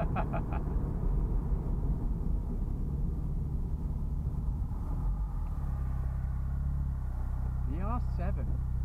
DR7